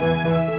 Música